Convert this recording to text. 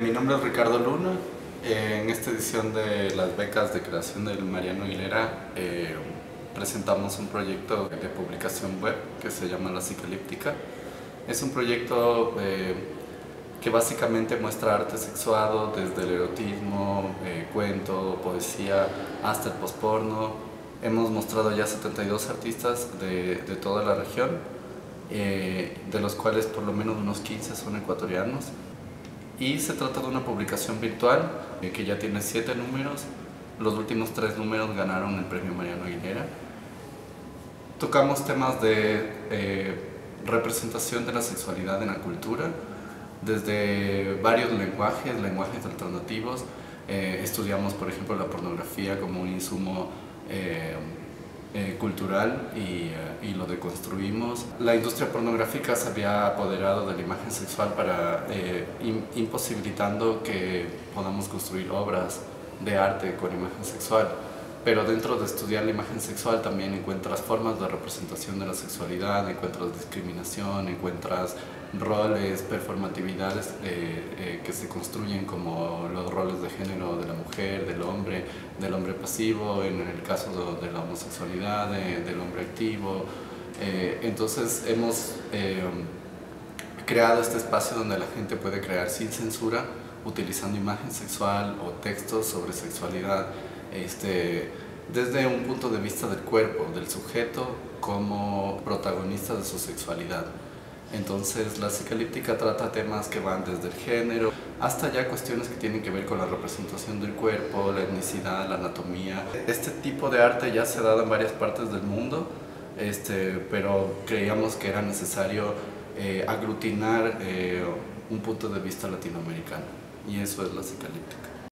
Mi nombre es Ricardo Luna. Eh, en esta edición de las becas de creación del Mariano Aguilera eh, presentamos un proyecto de publicación web que se llama La Psicalíptica. Es un proyecto eh, que básicamente muestra arte sexuado desde el erotismo, cuento, poesía, hasta el posporno. Hemos mostrado ya 72 artistas de, de toda la región, de los cuales por lo menos unos 15 son ecuatorianos y se trata de una publicación virtual eh, que ya tiene siete números. Los últimos tres números ganaron el premio Mariano Aguilera. Tocamos temas de eh, representación de la sexualidad en la cultura, desde varios lenguajes, lenguajes alternativos. Eh, estudiamos, por ejemplo, la pornografía como un insumo eh, cultural y, eh, y, lo deconstruimos. La industria pornográfica se había apoderado de la imagen sexual para eh, imposibilitando que podamos construir obras de arte con imagen sexual. Pero dentro de estudiar la imagen sexual también encuentras formas de representación de la sexualidad, encuentras discriminación, encuentras roles, performatividades eh, eh, que se construyen como los roles de género de la mujer, del hombre, del hombre pasivo, en el caso de, la homosexualidad, del hombre activo. Eh, entonces hemos creado este espacio donde la gente puede crear sin censura, utilizando imagen sexual o textos sobre sexualidad, este, desde un punto de vista del cuerpo, del sujeto como protagonista de su sexualidad. Entonces la psicalíptica trata temas que van desde el género hasta ya cuestiones que tienen que ver con la representación del cuerpo, la etnicidad, la anatomía. Este tipo de arte ya se ha dado en varias partes del mundo, este, pero creíamos que era necesario eh, aglutinar eh, un punto de vista latinoamericano y eso es la psicalíptica.